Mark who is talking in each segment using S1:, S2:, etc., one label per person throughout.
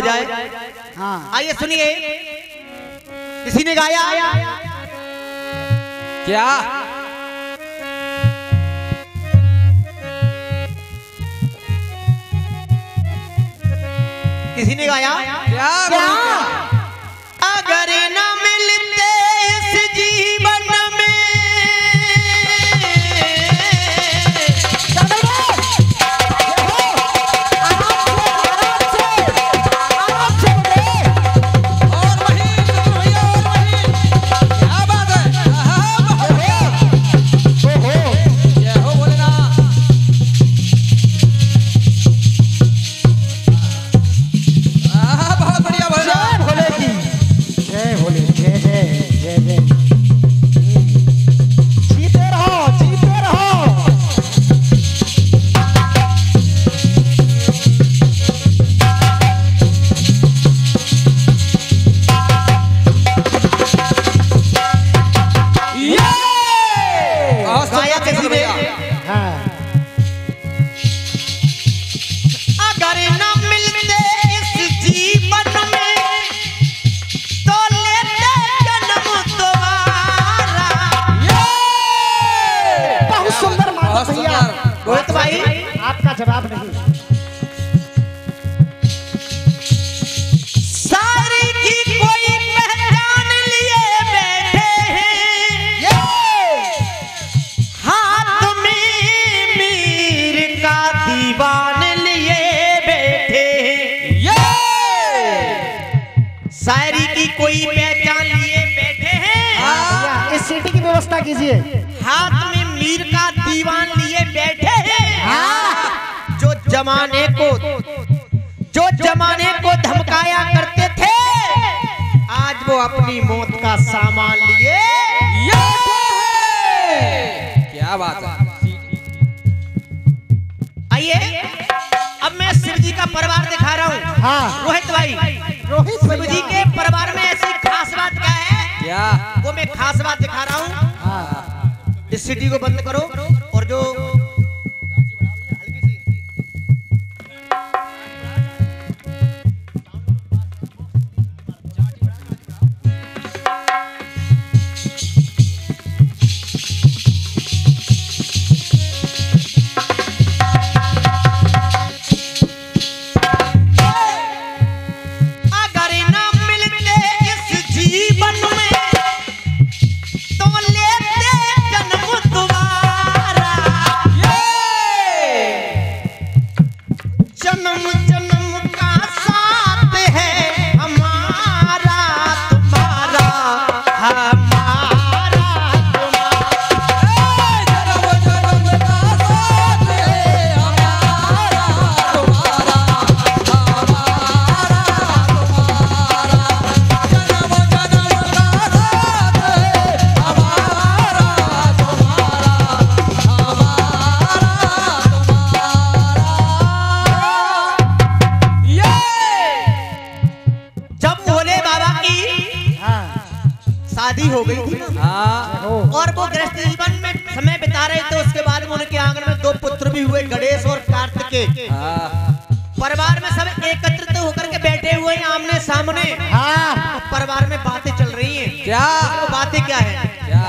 S1: हो जाए।
S2: हाँ
S1: आइए सुनिए। किसी ने गाया?
S3: आया क्या?
S1: किसी ने गाया?
S3: क्या?
S2: क्या?
S3: हाँ
S1: शायरी की कोई पहचान लिए बैठे हैं।
S2: इस सीटी की व्यवस्था कीजिए।
S1: हाथ में मीर का दीवान लिए बैठे हैं। जो जमाने को जो जमाने को धमकाया करते थे आज वो अपनी मौत का सामान लिए।
S3: क्या बात है।
S1: आइए अब मैं शिव जी का परिवार दिखा रहा हूँ।
S2: हाँ।
S1: रोहित भाई।
S2: रोहित
S1: जी के परिवार में ऐसी खास बात क्या है?
S3: क्या?
S1: वो मैं खास बात दिखा रहा हूँ।
S2: हाँ।
S1: इस सिटी को बंद करो। भी हुए गणेश और कार्तिकेय। परिवार में सब एकत्रित होकर के बैठे हुए हैं आमने सामने।
S2: हाँ।
S1: परिवार में बातें चल रही हैं।
S3: क्या?
S1: बातें क्या है?
S3: क्या?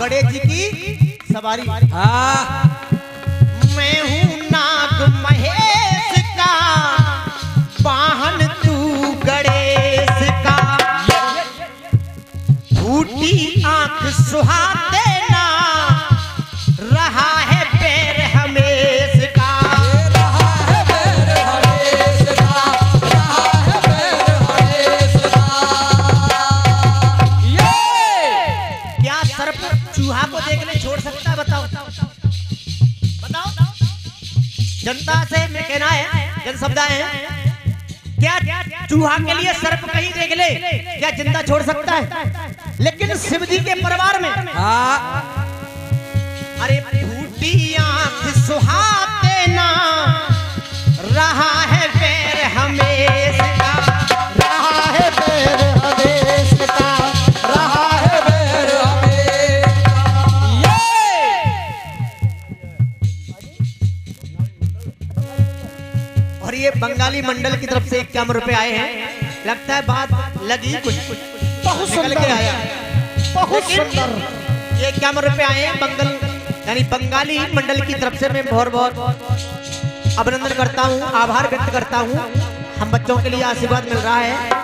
S1: गणेश जी की सवारी।
S3: हाँ।
S1: मैं हूँ नाग महेश का वाहन तू गणेश का। फूटी आँख सुहाते ना रहा है जनता से मैं कहना है जन समुदाय है क्या चूहा के लिए सर्प कहीं देख ले क्या ज़िंदा छोड़ सकता है? लेकिन शिव जी के परिवार में
S3: हाँ।
S1: अरे फूटी आँख सुहाते ना रहा है बंगाली मंडल की तरफ़ से एक कम रुपए आए हैं। लगता है बात लगी कुछ।
S2: बहुत
S1: निकल
S2: सुंदर।
S1: के आया।
S2: बहुत सुंदर।
S1: ये कम रुपए आए हैं बंगल। यानी बंगाली मंडल की तरफ़ से मैं बहुत बहुत अभिनंदन करता हूँ आभार व्यक्त करता हूँ। हम बच्चों के लिए आशीर्वाद मिल रहा है।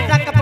S1: हो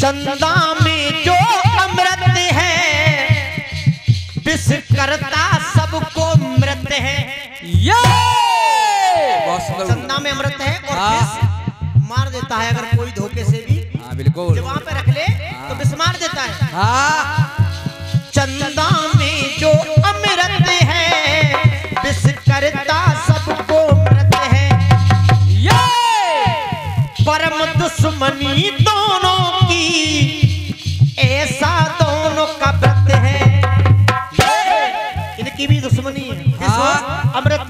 S1: चंदा में जो अमृत है विष करता सबको मृत है।
S3: ये!
S1: चंदा में अमृत है और
S3: हाँ।
S1: विष मार देता है अगर कोई धोखे से भी।
S3: हाँ बिल्कुल।
S1: जब वहाँ पे रख ले तो विष मार देता है।
S3: हाँ।
S1: चंदा में जो अमृत है विष करता सबको मृत है।
S3: ये!
S1: परम दुश्मनी दोनों अमृत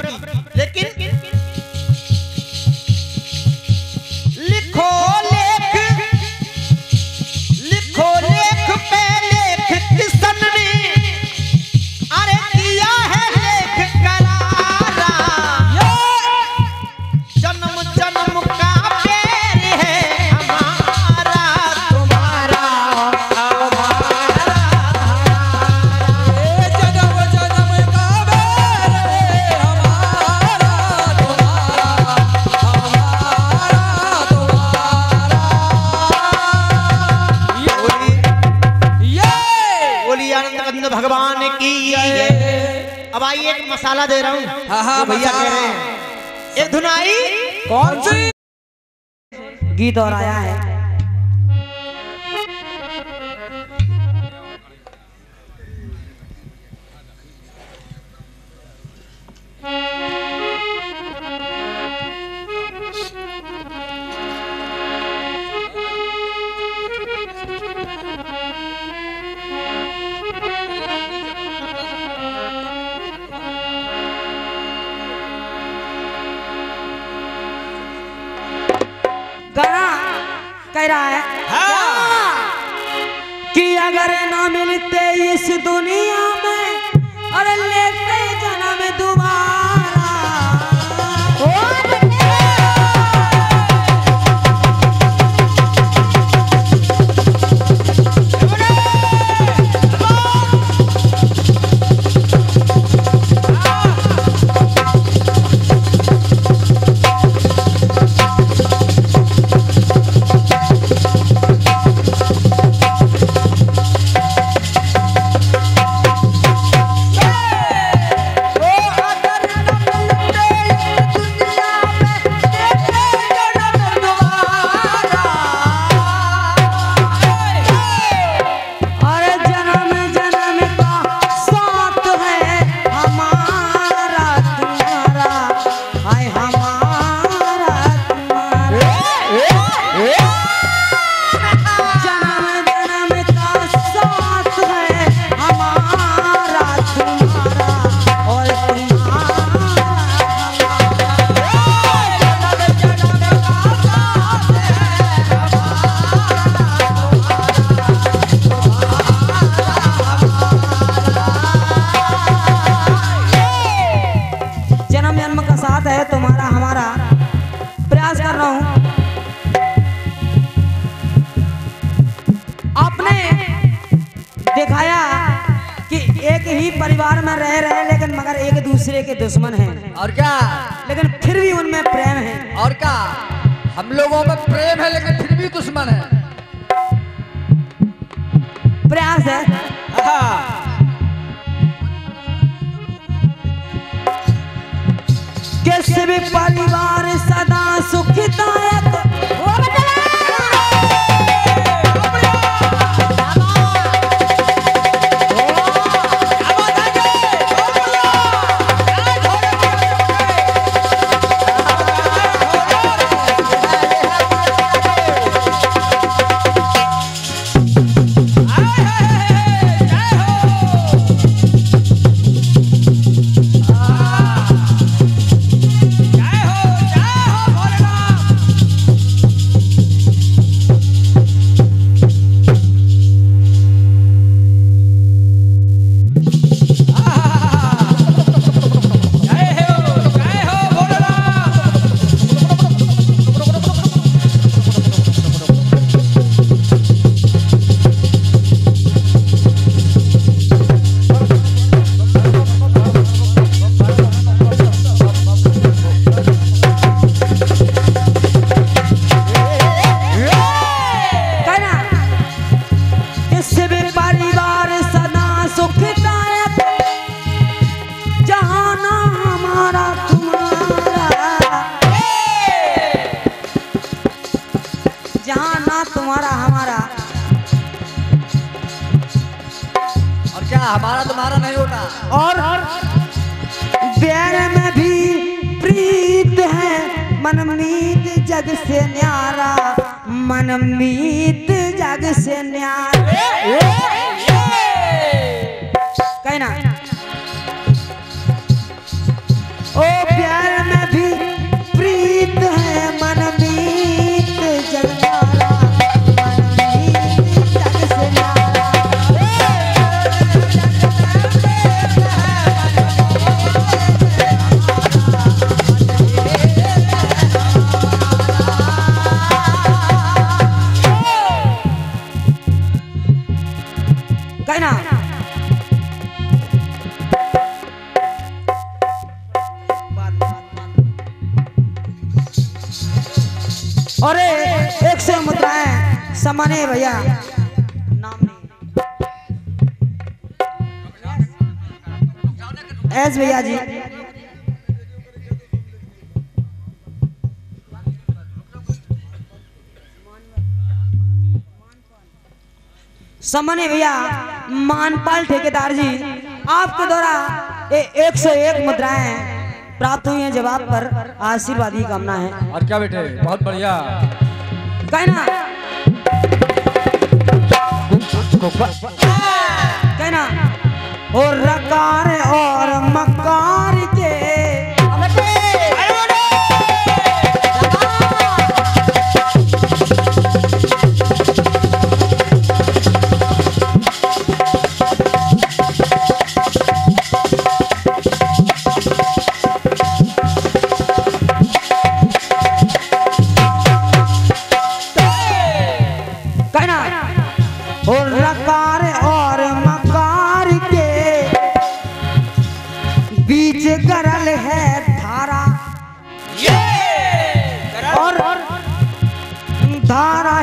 S1: की अब आइए एक मसाला दे रहा हूँ।
S3: हाँ, हाँ,
S1: भैया। कह रहे हैं। एक धुनाई।
S3: कौन सी?
S2: गीत और आया है। कह रहा है हाँ। कि अगर ना मिलते इस दुनिया प्रयास है किस भी परिवार सदा सुखदायक
S3: हमारा तुम्हारा नहीं होता।
S2: और बैर में भी प्रीत है मनमीत जग से न्यारा। मनमीत जग से न्यारा। कहना समाने भैया नाम नहीं एस भैया जी समने भैया मानपाल ठेकेदार जी आपके द्वारा एक सौ एक मुद्राएँ प्राप्त हुई हैं जवाब पर आशीर्वाद की कामना है।
S3: और क्या बेटे बहुत बढ़िया।
S2: कहना कहना और रकार और मकार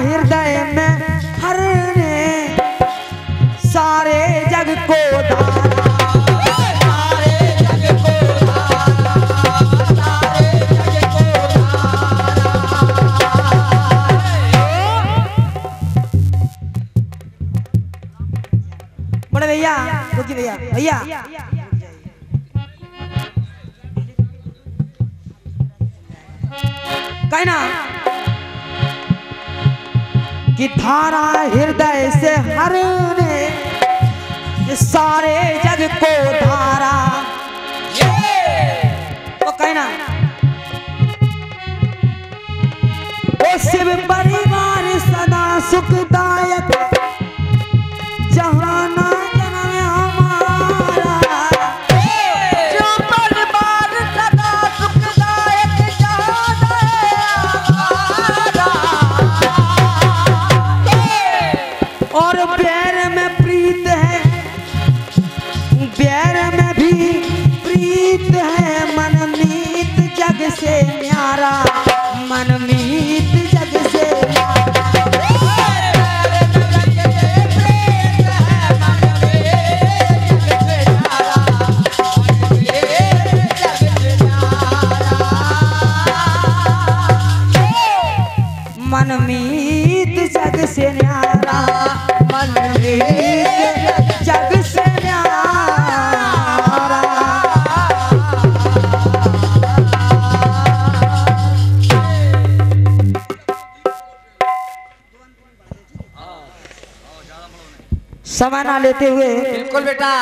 S2: हृदय में हरने सारे जग को धारा। भैया। भैया धारा हृदय से हरने ने सारे जग को समय ना लेते हुए।
S3: बिल्कुल बेटा।